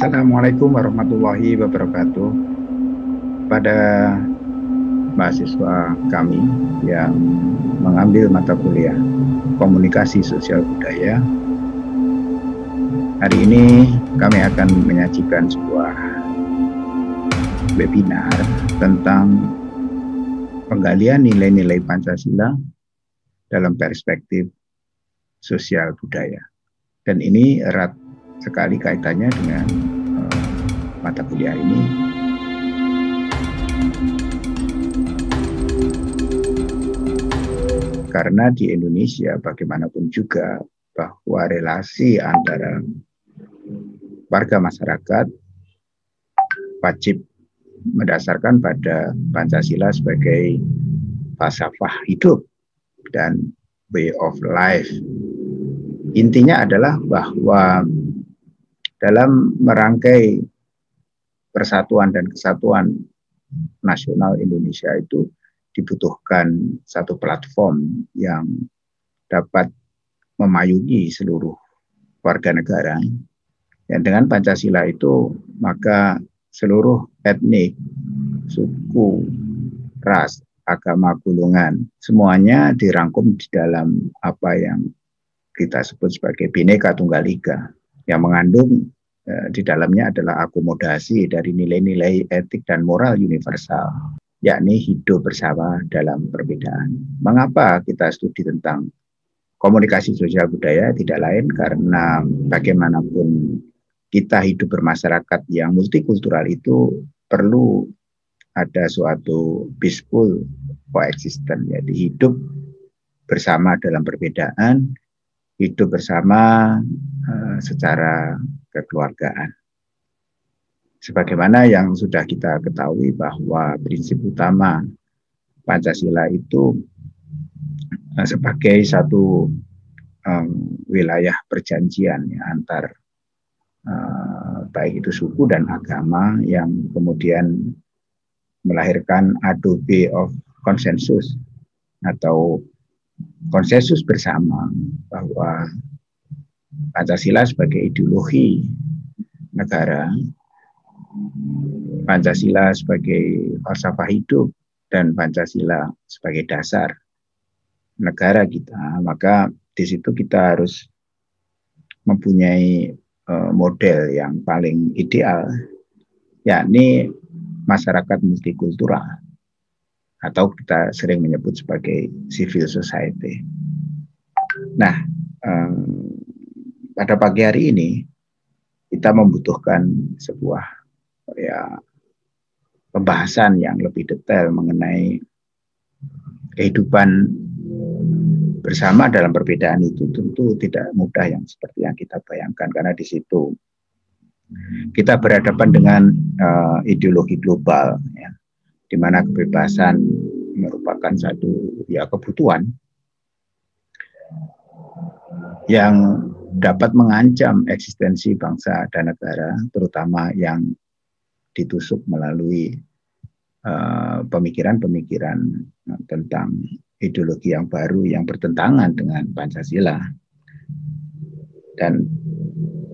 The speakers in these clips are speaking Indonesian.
Assalamualaikum warahmatullahi wabarakatuh. Pada mahasiswa kami yang mengambil mata kuliah komunikasi sosial budaya, hari ini kami akan menyajikan sebuah webinar tentang penggalian nilai-nilai Pancasila dalam perspektif sosial budaya. Dan ini erat sekali kaitannya dengan uh, mata kuliah ini. Karena di Indonesia bagaimanapun juga bahwa relasi antara warga masyarakat wajib mendasarkan pada Pancasila sebagai falsafah hidup dan way of life Intinya adalah bahwa dalam merangkai persatuan dan kesatuan nasional Indonesia itu dibutuhkan satu platform yang dapat memayungi seluruh warga negara. Dan dengan Pancasila itu maka seluruh etnik, suku, ras, agama, golongan semuanya dirangkum di dalam apa yang kita sebut sebagai Bhinneka Tunggal Ika yang mengandung eh, di dalamnya adalah akomodasi dari nilai-nilai etik dan moral universal, yakni hidup bersama dalam perbedaan. Mengapa kita studi tentang komunikasi sosial budaya? Tidak lain karena bagaimanapun kita hidup bermasyarakat yang multikultural itu perlu ada suatu peaceful coexistence, jadi hidup bersama dalam perbedaan hidup bersama uh, secara kekeluargaan. Sebagaimana yang sudah kita ketahui bahwa prinsip utama Pancasila itu uh, sebagai satu um, wilayah perjanjian ya, antar uh, baik itu suku dan agama yang kemudian melahirkan adobe of konsensus atau konsensus bersama bahwa Pancasila sebagai ideologi negara, Pancasila sebagai falsafah hidup, dan Pancasila sebagai dasar negara kita, maka di situ kita harus mempunyai uh, model yang paling ideal, yakni masyarakat multikultural atau kita sering menyebut sebagai civil society. Nah, um, pada pagi hari ini kita membutuhkan sebuah ya pembahasan yang lebih detail mengenai kehidupan bersama dalam perbedaan itu tentu tidak mudah yang seperti yang kita bayangkan karena di situ kita berhadapan dengan uh, ideologi global ya di mana kebebasan merupakan satu ya kebutuhan yang dapat mengancam eksistensi bangsa dan negara, terutama yang ditusuk melalui eh, pemikiran-pemikiran uh, tentang ideologi yang baru yang bertentangan dengan Pancasila. Dan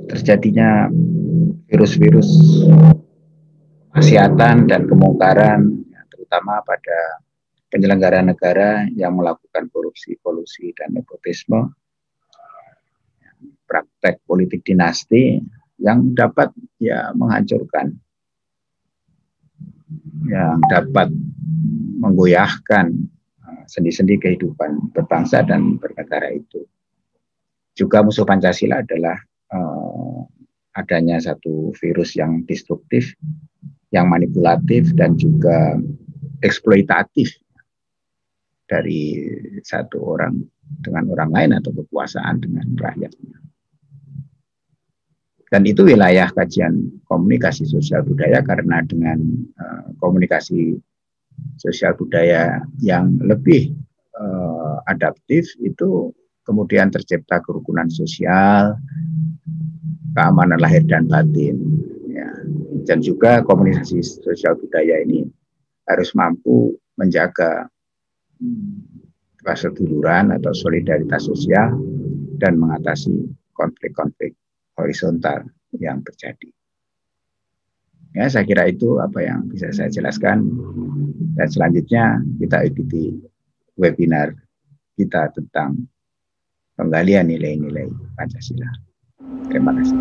terjadinya virus-virus kesehatan dan kemungkaran terutama pada penyelenggara negara yang melakukan korupsi, kolusi, dan nepotisme, praktek politik dinasti yang dapat ya menghancurkan, yang dapat menggoyahkan uh, sendi-sendi kehidupan berbangsa dan bernegara itu. Juga musuh Pancasila adalah uh, adanya satu virus yang destruktif, yang manipulatif dan juga eksploitatif dari satu orang dengan orang lain atau kekuasaan dengan rakyatnya. Dan itu wilayah kajian komunikasi sosial budaya karena dengan uh, komunikasi sosial budaya yang lebih uh, adaptif itu kemudian tercipta kerukunan sosial, keamanan lahir dan batin, ya. dan juga komunikasi sosial budaya ini harus mampu menjaga keseduluran atau solidaritas sosial dan mengatasi konflik-konflik horizontal yang terjadi. Ya, saya kira itu apa yang bisa saya jelaskan. Dan selanjutnya kita ikuti webinar kita tentang penggalian nilai-nilai Pancasila. Terima kasih.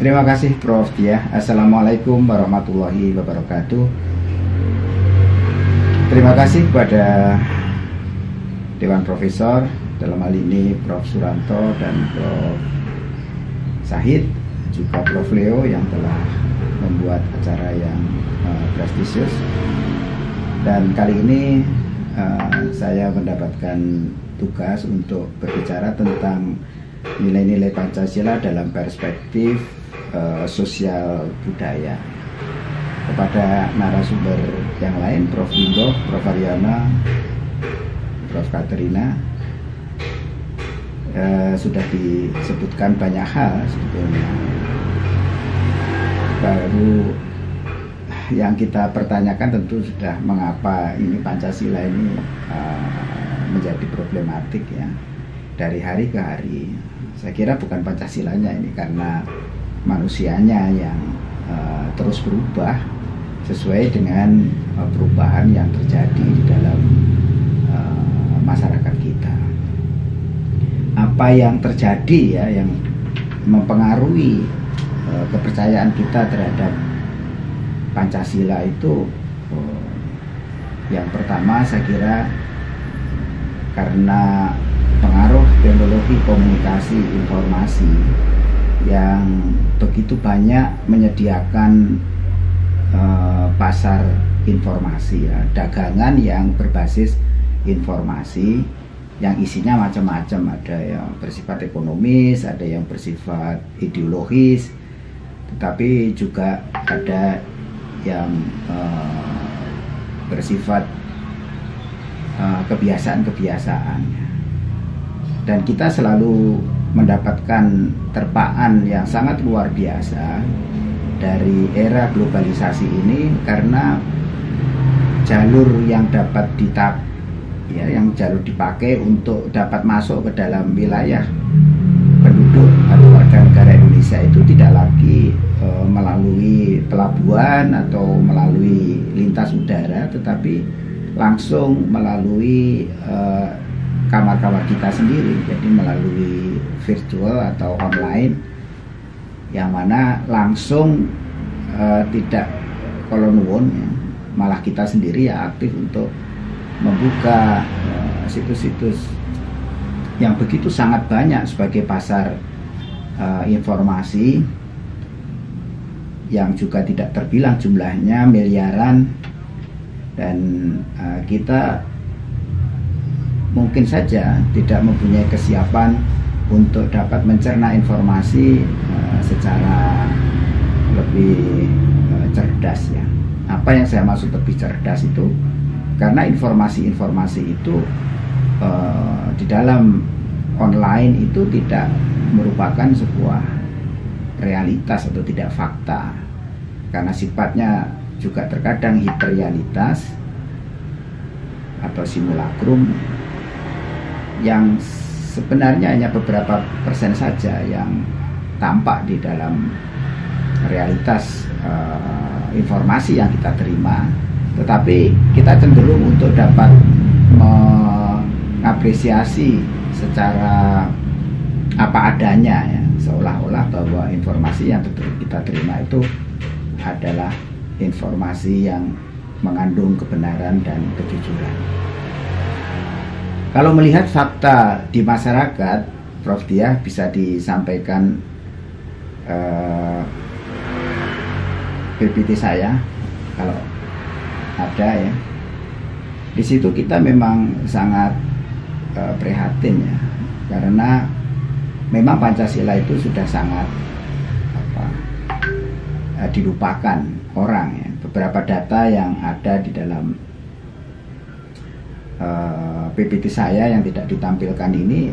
Terima kasih Prof. Ya. Assalamualaikum warahmatullahi wabarakatuh. Terima kasih kepada Dewan Profesor dalam hal ini Prof. Suranto dan Prof. Sahid juga Prof. Leo yang telah membuat acara yang uh, prestisius dan kali ini uh, saya mendapatkan tugas untuk berbicara tentang nilai-nilai Pancasila dalam perspektif uh, sosial budaya kepada narasumber yang lain Prof. Indo, Prof. Ariana, Prof. Katerina uh, sudah disebutkan banyak hal sebetulnya baru yang kita pertanyakan tentu sudah mengapa ini Pancasila ini uh, menjadi problematik ya dari hari ke hari saya kira bukan Pancasilanya ini karena manusianya yang uh, terus berubah sesuai dengan uh, perubahan yang terjadi di dalam uh, masyarakat kita. Apa yang terjadi ya yang mempengaruhi uh, kepercayaan kita terhadap Pancasila itu yang pertama saya kira karena pengaruh teknologi komunikasi informasi yang begitu banyak menyediakan uh, pasar informasi ya, dagangan yang berbasis informasi yang isinya macam-macam. Ada yang bersifat ekonomis, ada yang bersifat ideologis, tetapi juga ada yang uh, bersifat uh, kebiasaan-kebiasaan. Dan kita selalu mendapatkan terpaan yang sangat luar biasa dari era globalisasi ini karena jalur yang dapat ditap ya yang jalur dipakai untuk dapat masuk ke dalam wilayah penduduk atau warga negara Indonesia itu tidak lagi e, melalui pelabuhan atau melalui lintas udara tetapi langsung melalui e, kamar-kamar kita sendiri jadi melalui virtual atau online yang mana langsung uh, tidak kalau nuwun ya, malah kita sendiri ya aktif untuk membuka eh, situs-situs uh, yang begitu sangat banyak sebagai pasar uh, informasi yang juga tidak terbilang jumlahnya miliaran. Dan uh, kita mungkin saja tidak mempunyai kesiapan untuk dapat mencerna informasi uh, secara lebih uh, cerdas ya. Apa yang saya maksud lebih cerdas itu? Karena informasi-informasi itu uh, di dalam online itu tidak merupakan sebuah realitas atau tidak fakta. Karena sifatnya juga terkadang hiperrealitas atau simulacrum yang sebenarnya hanya beberapa persen saja yang tampak di dalam realitas uh, informasi yang kita terima tetapi kita cenderung untuk dapat mengapresiasi secara apa adanya ya seolah-olah bahwa informasi yang kita terima itu adalah informasi yang mengandung kebenaran dan kejujuran. Kalau melihat fakta di masyarakat, Prof. Dia bisa disampaikan eh, PPT saya kalau ada ya. Di situ kita memang sangat uh, prihatin ya, karena memang Pancasila itu sudah sangat apa, uh, dilupakan orang ya. Beberapa data yang ada di dalam eh, PPT saya yang tidak ditampilkan ini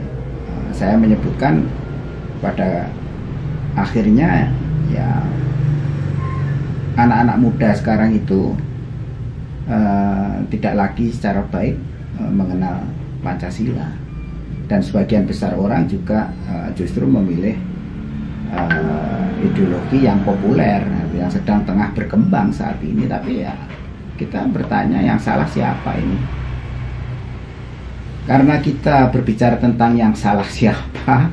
uh, saya menyebutkan pada akhirnya ya anak-anak muda sekarang itu uh, tidak lagi secara baik uh, mengenal Pancasila. Dan sebagian besar orang juga uh, justru memilih uh, ideologi yang populer yang sedang tengah berkembang saat ini. Tapi ya kita bertanya yang salah siapa ini karena kita berbicara tentang yang salah siapa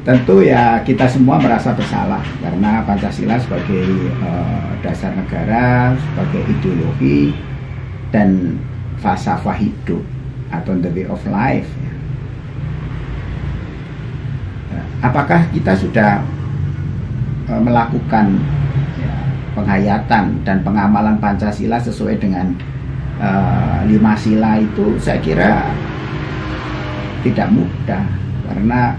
tentu ya kita semua merasa bersalah. Karena Pancasila sebagai uh, dasar negara sebagai ideologi dan falsafah hidup atau the way of life. Apakah kita sudah uh, melakukan ya, penghayatan dan pengamalan Pancasila sesuai dengan uh, lima sila itu? Saya kira tidak mudah karena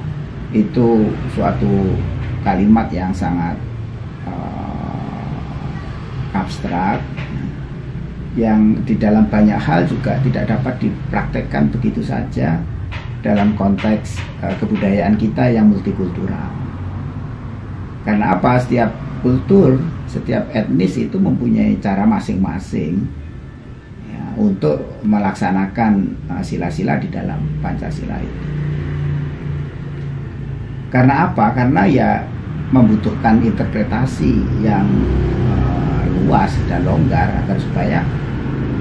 itu suatu kalimat yang sangat uh, abstrak yang di dalam banyak hal juga tidak dapat dipraktekkan begitu saja dalam konteks uh, kebudayaan kita yang multikultural. Karena apa? Setiap kultur, setiap etnis itu mempunyai cara masing-masing untuk melaksanakan uh, sila-sila di dalam Pancasila itu. Karena apa? Karena ya membutuhkan interpretasi yang uh, luas dan longgar agar supaya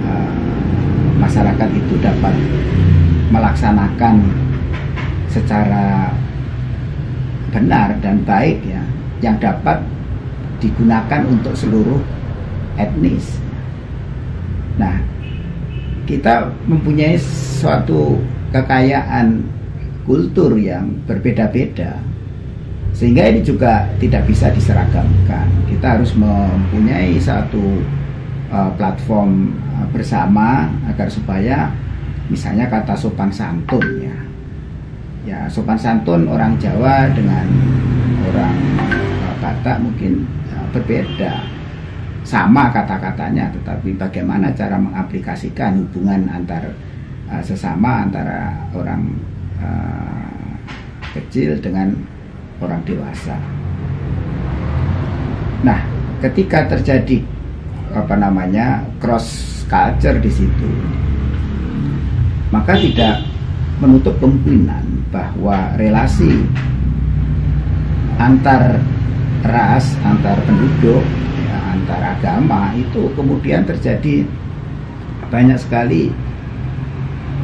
uh, masyarakat itu dapat melaksanakan secara benar dan baik ya yang dapat digunakan untuk seluruh etnis. Nah, kita mempunyai suatu kekayaan kultur yang berbeda-beda. Sehingga ini juga tidak bisa diseragamkan. Kita harus mempunyai satu uh, platform uh, bersama agar supaya misalnya kata sopan santun ya. Ya sopan santun orang Jawa dengan orang uh, Batak mungkin uh, berbeda sama kata-katanya tetapi bagaimana cara mengaplikasikan hubungan antar uh, sesama antara orang uh, kecil dengan orang dewasa. Nah ketika terjadi apa namanya cross culture di situ maka tidak menutup kemungkinan bahwa relasi antar ras, antar penduduk, antar agama itu kemudian terjadi banyak sekali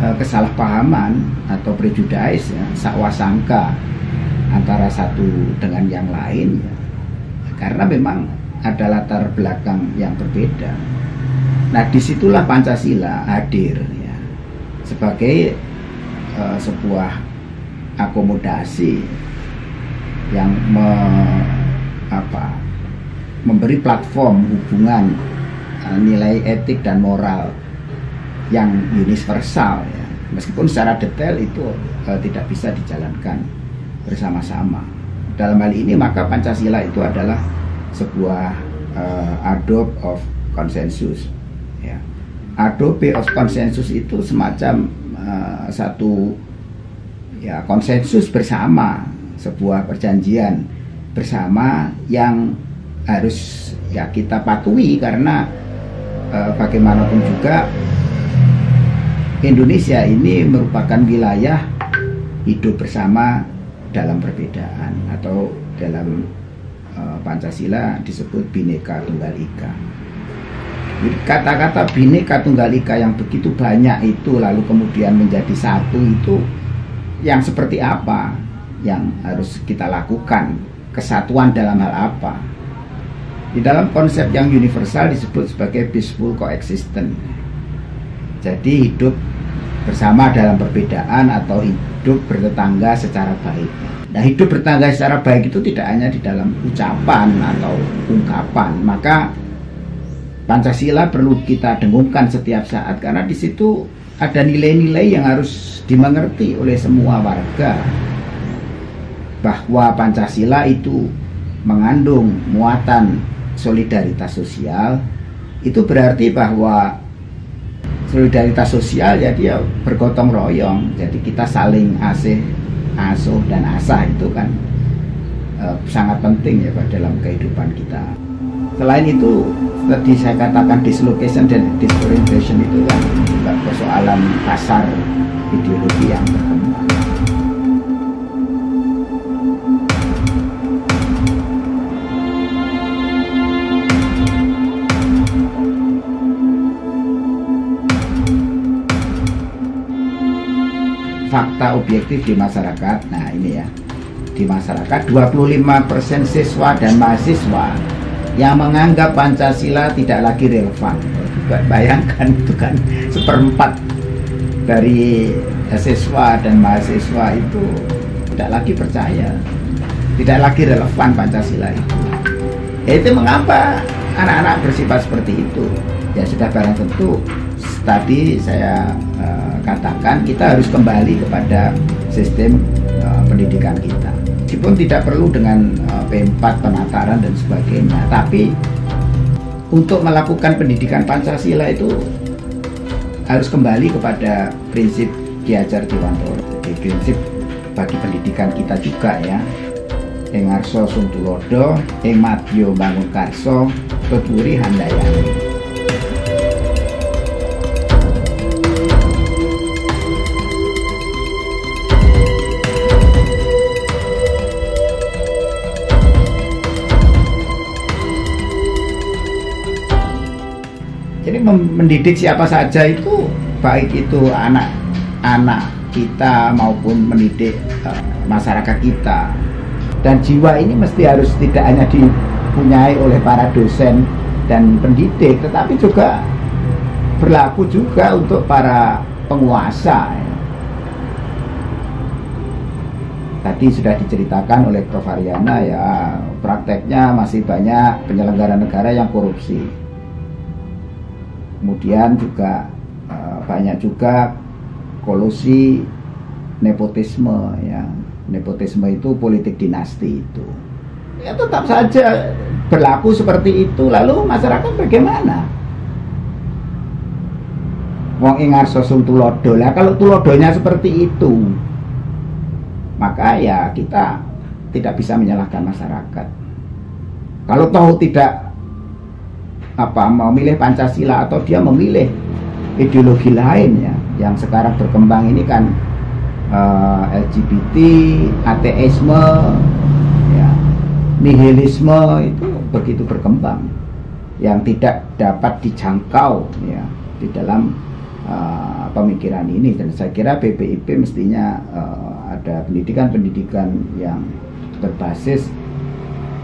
uh, kesalahpahaman atau prejudice, ya, sakwasangka antara satu dengan yang lain, ya. karena memang ada latar belakang yang berbeda. Nah di situlah Pancasila hadir sebagai uh, sebuah akomodasi yang me, apa, memberi platform hubungan uh, nilai etik dan moral yang universal ya. meskipun secara detail itu uh, tidak bisa dijalankan bersama-sama dalam hal ini maka Pancasila itu adalah sebuah uh, adopt of konsensus ya Adobe of konsensus itu semacam uh, satu ya konsensus bersama sebuah perjanjian bersama yang harus ya kita patuhi karena uh, bagaimanapun juga Indonesia ini merupakan wilayah hidup bersama dalam perbedaan atau dalam uh, Pancasila disebut Bhinneka Tunggal Ika. Kata-kata bineka tunggal ika yang begitu banyak itu lalu kemudian menjadi satu itu yang seperti apa yang harus kita lakukan? Kesatuan dalam hal apa di dalam konsep yang universal disebut sebagai peaceful coexistence. Jadi hidup bersama dalam perbedaan atau hidup bertetangga secara baik. Nah hidup bertetangga secara baik itu tidak hanya di dalam ucapan atau ungkapan. Maka Pancasila perlu kita dengungkan setiap saat karena di situ ada nilai-nilai yang harus dimengerti oleh semua warga bahwa Pancasila itu mengandung muatan solidaritas sosial itu berarti bahwa solidaritas sosial ya dia bergotong royong jadi kita saling asih asuh dan asah itu kan eh, sangat penting ya dalam kehidupan kita. Selain itu tadi saya katakan dislocation dan disorientation itu kan juga persoalan pasar ideologi yang berkembang fakta objektif di masyarakat. Nah ini ya. Di masyarakat 25% siswa dan mahasiswa yang menganggap Pancasila tidak lagi relevan. Bayangkan itu kan seperempat dari siswa dan mahasiswa itu tidak lagi percaya tidak lagi relevan Pancasila itu. Ya itu mengapa anak-anak bersifat seperti itu? Ya sudah barang tentu tadi saya uh, katakan kita harus kembali kepada sistem uh, pendidikan kita. Meskipun tidak perlu dengan uh, P4 penataran dan sebagainya, tapi untuk melakukan pendidikan Pancasila itu harus kembali kepada prinsip Ki Hajar Dewantoro. Jadi prinsip bagi pendidikan kita juga ya. Ing Arso Suntulodo, Madyo Bangun Karso, Tuturi Handayani. Mendidik siapa saja itu baik itu anak-anak kita maupun mendidik uh, masyarakat kita dan jiwa ini mesti harus tidak hanya dipunyai oleh para dosen dan pendidik tetapi juga berlaku juga untuk para penguasa tadi sudah diceritakan oleh Prof. Ariana ya prakteknya masih banyak penyelenggara negara yang korupsi kemudian juga uh, banyak juga kolusi nepotisme ya. Nepotisme itu politik dinasti itu. Ya tetap saja berlaku seperti itu. Lalu masyarakat bagaimana? Wong ingar sosum tulodo. Lah kalau tulodonya seperti itu maka ya kita tidak bisa menyalahkan masyarakat. Kalau tahu tidak apa memilih Pancasila atau dia memilih ideologi lain ya? Yang sekarang berkembang ini kan uh, eh, LGBT, ateisme, ya, nihilisme itu begitu berkembang. Yang tidak dapat dijangkau ya di dalam uh, pemikiran ini. Dan saya kira BPIP mestinya uh, ada pendidikan-pendidikan yang berbasis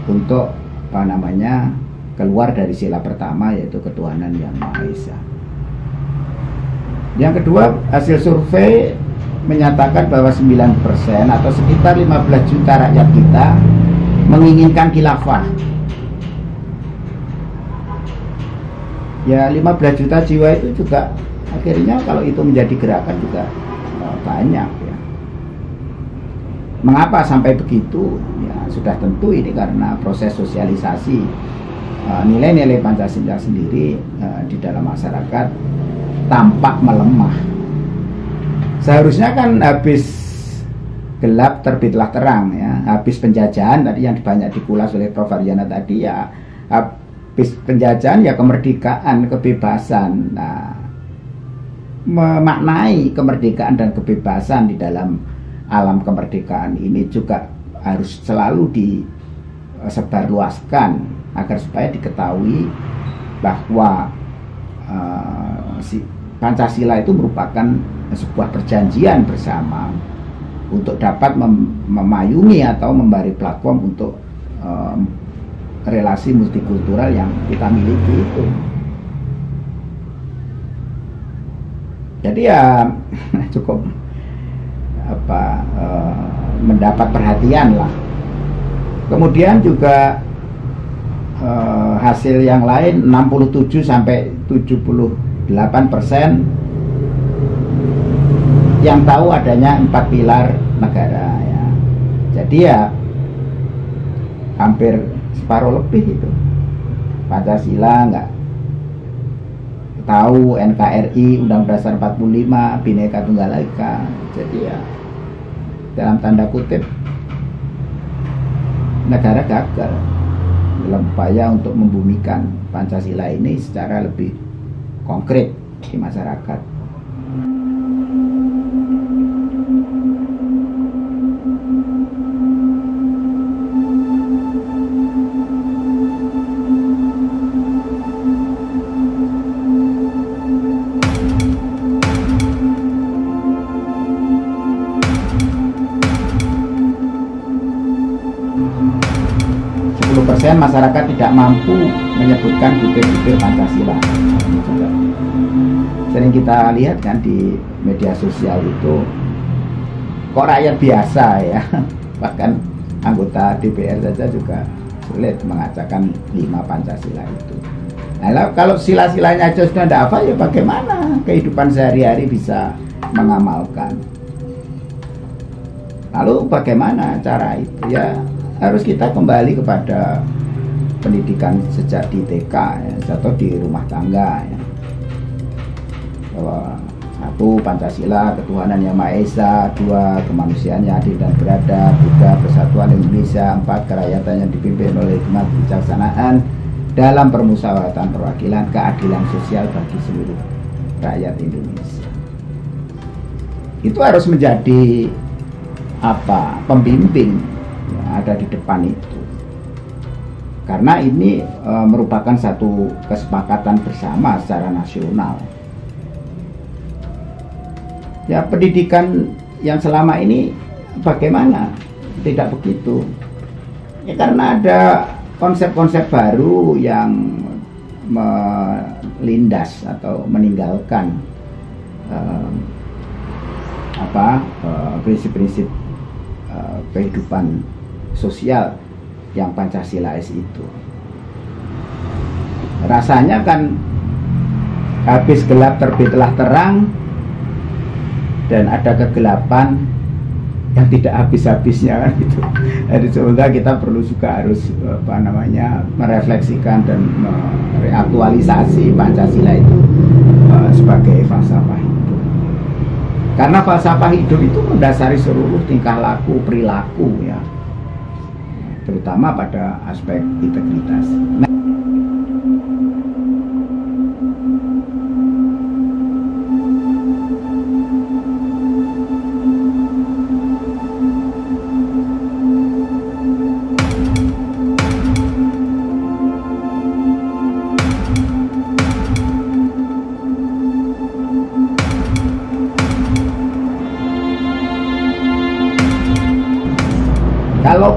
untuk apa namanya keluar dari sila pertama yaitu ketuhanan yang Maha Esa. Yang kedua, hasil survei menyatakan bahwa 9% atau sekitar 15 juta rakyat kita menginginkan khilafah. Ya 15 juta jiwa itu juga akhirnya kalau itu menjadi gerakan juga eh, banyak ya. Mengapa sampai begitu? Ya sudah tentu ini karena proses sosialisasi nilai-nilai Pancasila sendiri uh, di dalam masyarakat tampak melemah. Seharusnya kan habis gelap terbitlah terang ya. Habis penjajahan tadi yang banyak dikulas oleh Prof Ariana tadi ya habis penjajahan ya kemerdekaan, kebebasan. Nah, memaknai kemerdekaan dan kebebasan di dalam alam kemerdekaan ini juga harus selalu disebarluaskan agar supaya diketahui bahwa uh, si Pancasila itu merupakan sebuah perjanjian bersama untuk dapat mem memayungi atau memberi platform untuk um, relasi multikultural yang kita miliki itu. Jadi ya cukup apa uh, mendapat perhatian lah. Kemudian juga uh, hasil yang lain 67 sampai 78 persen. Yang tahu adanya empat pilar negara ya. Jadi ya hampir separuh lebih itu. Pancasila nggak tahu NKRI Undang Dasar 45 Bhinneka Tunggal Ika. Jadi ya dalam tanda kutip negara gagal dalam upaya untuk membumikan Pancasila ini secara lebih konkret di masyarakat. Masyarakat tidak mampu menyebutkan butir-butir Pancasila. Sering kita lihat kan di media sosial itu kok rakyat biasa ya, bahkan anggota DPR saja juga sulit mengatakan lima Pancasila itu. Nah, kalau sila-silanya aja sudah tidak apa ya bagaimana kehidupan sehari-hari bisa mengamalkan. Lalu bagaimana cara itu ya harus kita kembali kepada pendidikan sejak di TK ya, atau di rumah tangga ya. bahwa satu Pancasila ketuhanan yang Maha Esa dua kemanusiaan yang adil dan beradab tiga persatuan Indonesia empat kerakyatan yang dipimpin oleh hikmat kebijaksanaan dalam permusyawaratan perwakilan keadilan sosial bagi seluruh rakyat Indonesia. Itu harus menjadi apa? Pembimbing ada di depan itu karena ini e, merupakan satu kesepakatan bersama secara nasional. Ya pendidikan yang selama ini bagaimana? Tidak begitu. Ya karena ada konsep-konsep baru yang melindas atau meninggalkan uh, apa eh, prinsip-prinsip uh, kehidupan sosial yang Pancasilais itu. Rasanya kan habis gelap terbitlah terang dan ada kegelapan yang tidak habis-habisnya kan gitu. Jadi semoga kita perlu juga harus apa namanya merefleksikan dan mereaktualisasi Pancasila itu uh, sebagai falsafah hidup. Karena falsafah hidup itu mendasari seluruh tingkah laku, perilaku ya terutama pada aspek integritas.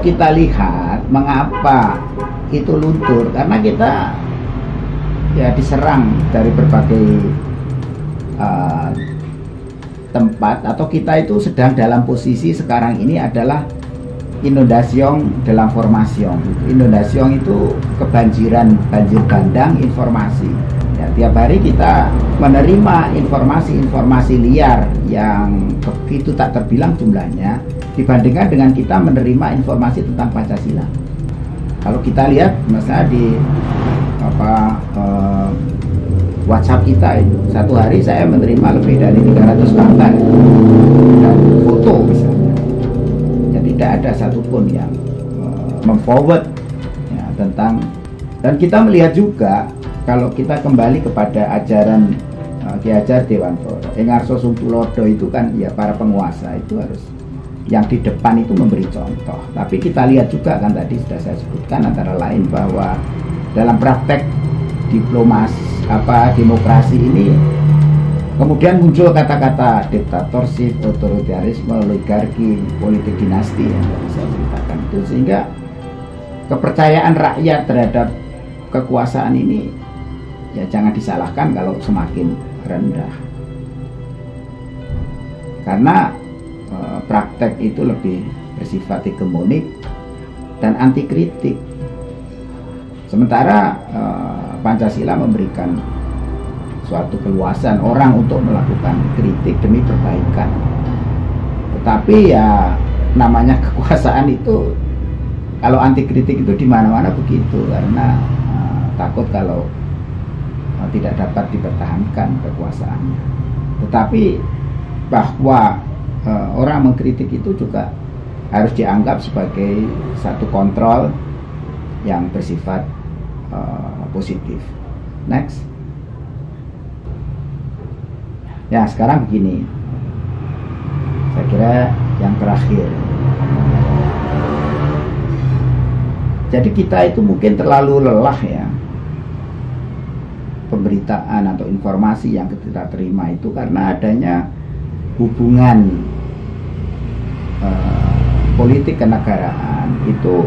Kita lihat mengapa itu luntur. Karena kita ya diserang dari berbagai uh, tempat. Atau kita itu sedang dalam posisi sekarang ini adalah inundasi dalam formasi inundasi itu kebanjiran banjir bandang informasi. Ya, tiap hari kita menerima informasi-informasi liar yang begitu tak terbilang jumlahnya dibandingkan dengan kita menerima informasi tentang Pancasila. Kalau kita lihat misalnya di apa uh, WhatsApp kita itu satu hari saya menerima lebih dari 300 kabar dan foto misalnya. Ya tidak ada satupun yang uh, memforward ya, tentang dan kita melihat juga kalau kita kembali kepada ajaran uh, Ki Hajar Dewantoro, Engarso Sungtulodo itu kan ya para penguasa itu harus yang di depan itu memberi contoh. Tapi kita lihat juga kan tadi sudah saya sebutkan antara lain bahwa dalam praktek diplomas apa demokrasi ini kemudian muncul kata-kata diktatorship, otoritarisme, oligarki, politik dinasti yang tadi saya ceritakan itu sehingga kepercayaan rakyat terhadap kekuasaan ini ya jangan disalahkan kalau semakin rendah. Karena praktek itu lebih bersifat hegemonik dan anti kritik. Sementara uh, Pancasila memberikan suatu keluasan orang untuk melakukan kritik demi perbaikan. Tetapi ya namanya kekuasaan itu kalau anti kritik itu di mana-mana begitu karena uh, takut kalau uh, tidak dapat dipertahankan kekuasaannya. Tetapi bahwa uh, orang mengkritik itu juga harus dianggap sebagai satu kontrol yang bersifat uh, positif. Next. Ya, sekarang begini. Saya kira yang terakhir. Jadi kita itu mungkin terlalu lelah ya pemberitaan atau informasi yang kita terima itu karena adanya hubungan uh, politik kenegaraan itu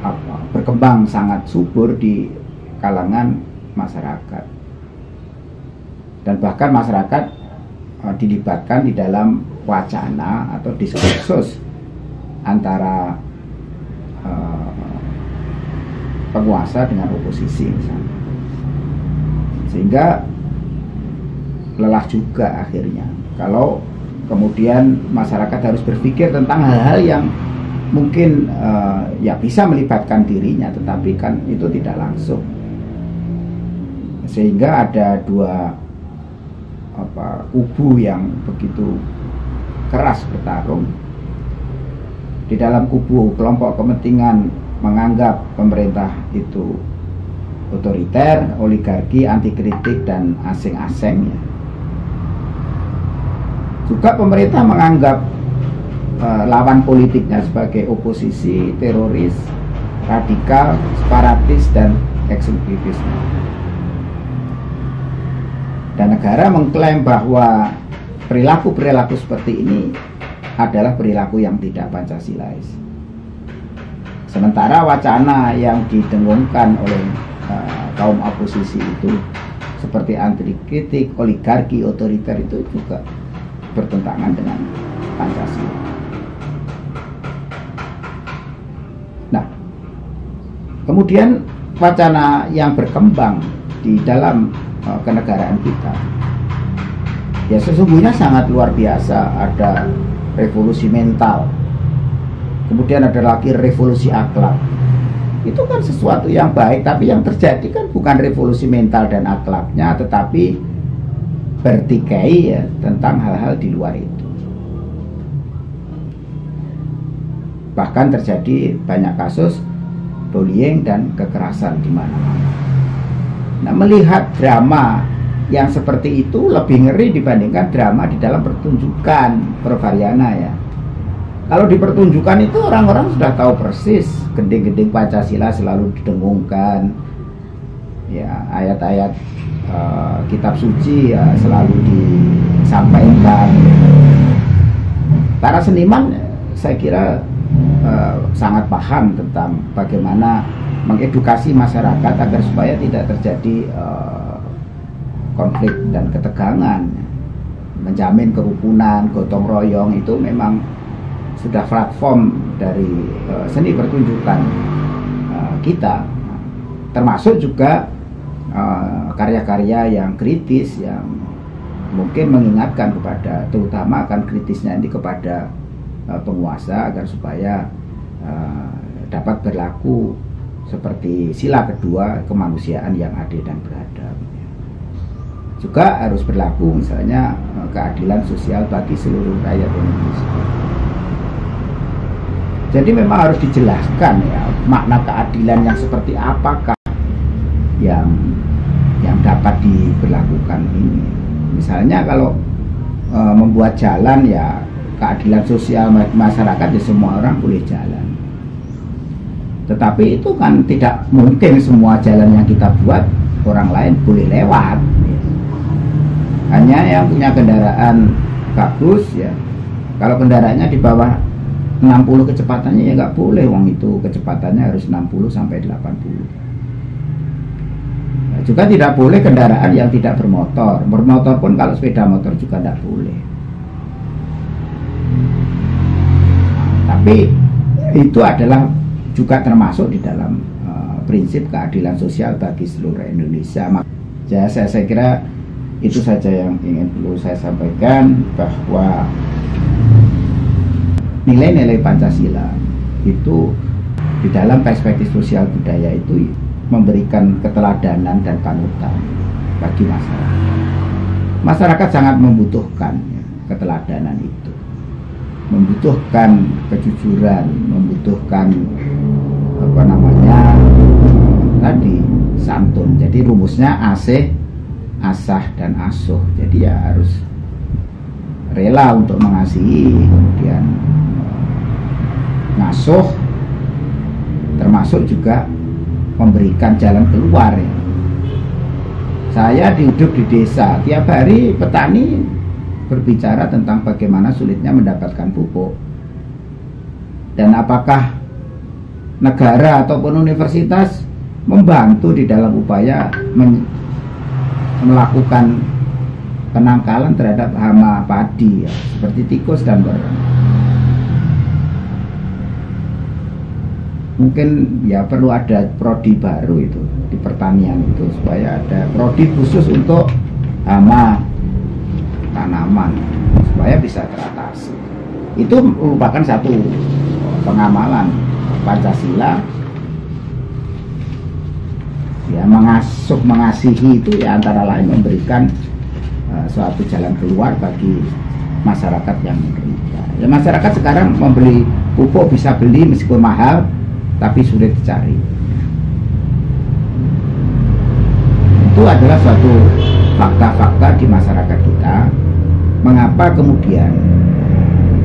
apa, berkembang sangat subur di kalangan masyarakat. Dan bahkan masyarakat uh, dilibatkan di dalam wacana atau diskursus antara uh, penguasa dengan oposisi misalnya. Sehingga lelah juga akhirnya. Kalau kemudian masyarakat harus berpikir tentang hal-hal yang mungkin uh, ya bisa melibatkan dirinya tetapi kan itu tidak langsung. Sehingga ada dua apa kubu yang begitu keras bertarung. Di dalam kubu kelompok kepentingan menganggap pemerintah itu otoriter, oligarki, anti kritik dan asing-asing ya juga pemerintah menganggap uh, lawan politiknya sebagai oposisi, teroris, radikal, separatis dan eksklusivisme. Dan negara mengklaim bahwa perilaku-perilaku seperti ini adalah perilaku yang tidak Pancasilais. Sementara wacana yang didengungkan oleh uh, kaum oposisi itu seperti anti kritik, oligarki, otoriter itu juga bertentangan dengan Pancasila. Nah, kemudian wacana yang berkembang di dalam uh, kenegaraan kita ya sesungguhnya sangat luar biasa ada revolusi mental kemudian ada lagi revolusi akhlak itu kan sesuatu yang baik tapi yang terjadi kan bukan revolusi mental dan akhlaknya tetapi bertikai ya tentang hal-hal di luar itu. Bahkan terjadi banyak kasus bullying dan kekerasan di mana-mana. Nah, melihat drama yang seperti itu lebih ngeri dibandingkan drama di dalam pertunjukan Provariana ya. Kalau di pertunjukan itu orang-orang sudah tahu persis gending-gending Pancasila selalu didengungkan. Ya, ayat-ayat uh, kitab suci ya selalu disampaikan. Para seniman saya kira uh, sangat paham tentang bagaimana mengedukasi masyarakat agar supaya tidak terjadi uh, konflik dan ketegangan. Menjamin kerukunan, gotong royong itu memang sudah platform dari uh, seni pertunjukan uh, kita termasuk juga Eh, karya-karya yang kritis yang mungkin mengingatkan kepada terutama akan kritisnya ini kepada uh, penguasa agar supaya uh, dapat berlaku seperti sila kedua kemanusiaan yang adil dan beradab. Juga harus berlaku misalnya keadilan sosial bagi seluruh rakyat Indonesia. Jadi memang harus dijelaskan ya makna keadilan yang seperti apakah yang yang dapat diberlakukan ini. Misalnya kalau e, membuat jalan ya keadilan sosial masyarakat ya semua orang boleh jalan. Tetapi itu kan tidak mungkin semua jalan yang kita buat orang lain boleh lewat. Hanya yang punya kendaraan bagus ya. Kalau kendaraannya di bawah 60 kecepatannya ya nggak boleh uang itu kecepatannya harus 60 sampai 80 juga tidak boleh kendaraan yang tidak bermotor. Bermotor pun kalau sepeda motor juga tidak boleh. Tapi itu adalah juga termasuk di dalam uh, prinsip keadilan sosial bagi seluruh Indonesia. Ya, saya, saya kira itu saja yang ingin perlu saya sampaikan bahwa nilai-nilai Pancasila itu di dalam perspektif sosial budaya itu memberikan keteladanan dan panutan bagi masyarakat. Masyarakat sangat membutuhkan keteladanan itu. membutuhkan kejujuran, membutuhkan apa namanya tadi santun. Jadi rumusnya asih, asah dan asuh. Jadi ya harus rela untuk mengasihi, kemudian ngasuh, termasuk juga memberikan jalan keluar ya. Saya hidup di desa, tiap hari petani berbicara tentang bagaimana sulitnya mendapatkan pupuk. Dan apakah negara ataupun universitas membantu di dalam upaya melakukan penangkalan terhadap hama padi ya, seperti tikus dan berang. Mungkin ya perlu ada prodi baru itu di pertanian itu supaya ada prodi khusus untuk hama tanaman supaya bisa teratasi. Itu merupakan satu pengamalan Pancasila ya mengasuh mengasihi itu ya antara lain memberikan uh, suatu jalan keluar bagi masyarakat yang menderita. Ya masyarakat sekarang membeli pupuk bisa beli meskipun mahal tapi sulit dicari. Itu adalah suatu fakta-fakta di masyarakat kita. Mengapa kemudian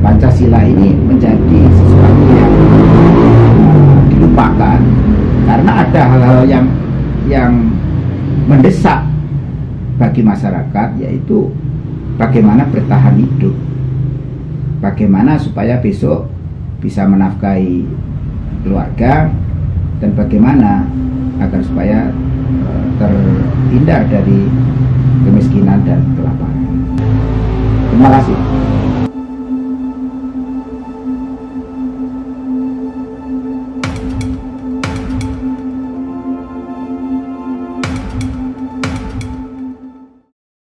Pancasila ini menjadi sesuatu yang dilupakan karena ada hal-hal yang yang mendesak bagi masyarakat yaitu bagaimana bertahan hidup bagaimana supaya besok bisa menafkahi keluarga dan bagaimana agar supaya eh, terhindar dari kemiskinan dan kelaparan. Terima kasih.